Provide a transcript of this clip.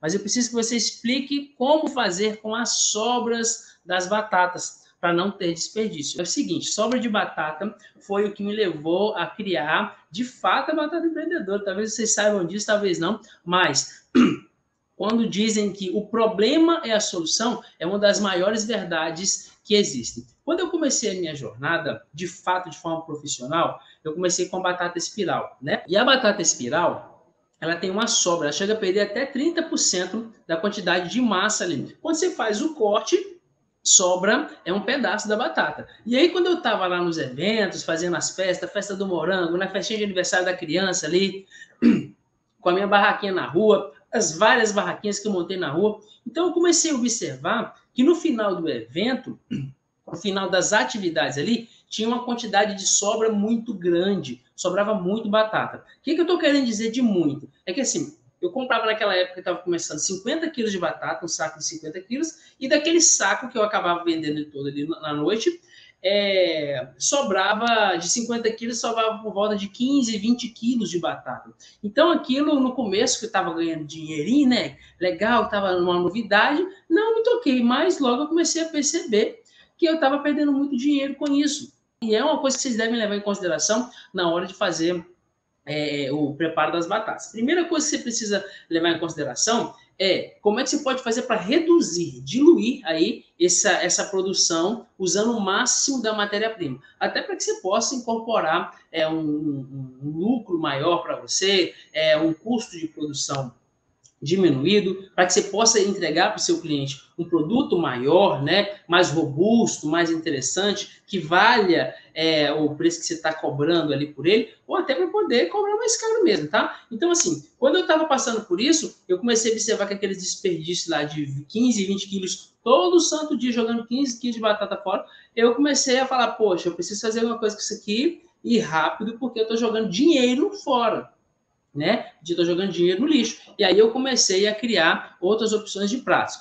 mas eu preciso que você explique como fazer com as sobras das batatas para não ter desperdício. É o seguinte, sobra de batata foi o que me levou a criar, de fato, a batata empreendedora. Talvez vocês saibam disso, talvez não, mas quando dizem que o problema é a solução, é uma das maiores verdades que existem. Quando eu comecei a minha jornada, de fato, de forma profissional, eu comecei com a batata espiral, né? E a batata espiral, ela tem uma sobra, ela chega a perder até 30% da quantidade de massa ali. Quando você faz o corte, sobra é um pedaço da batata. E aí, quando eu estava lá nos eventos, fazendo as festas, festa do morango, na festinha de aniversário da criança ali, com a minha barraquinha na rua, as várias barraquinhas que eu montei na rua, então eu comecei a observar que no final do evento, no final das atividades ali, tinha uma quantidade de sobra muito grande, sobrava muito batata. O que, que eu estou querendo dizer de muito? É que assim, eu comprava naquela época que estava começando 50 quilos de batata, um saco de 50 quilos, e daquele saco que eu acabava vendendo todo ali na noite, é, sobrava de 50 quilos, sobrava por volta de 15, 20 quilos de batata. Então, aquilo no começo, que eu estava ganhando dinheirinho, né? Legal, estava numa novidade, não me toquei, mas logo eu comecei a perceber que eu estava perdendo muito dinheiro com isso. E é uma coisa que vocês devem levar em consideração na hora de fazer é, o preparo das batatas. Primeira coisa que você precisa levar em consideração é como é que você pode fazer para reduzir, diluir aí essa, essa produção usando o máximo da matéria-prima. Até para que você possa incorporar é, um, um, um lucro maior para você, é, um custo de produção diminuído, para que você possa entregar para o seu cliente um produto maior, né, mais robusto, mais interessante, que valha é, o preço que você está cobrando ali por ele, ou até para poder cobrar mais caro mesmo, tá? Então, assim, quando eu estava passando por isso, eu comecei a observar que aqueles desperdícios lá de 15, 20 quilos, todo santo dia jogando 15 quilos de batata fora, eu comecei a falar, poxa, eu preciso fazer alguma coisa com isso aqui e rápido, porque eu estou jogando dinheiro fora né? De estar jogando dinheiro no lixo. E aí eu comecei a criar outras opções de pratos.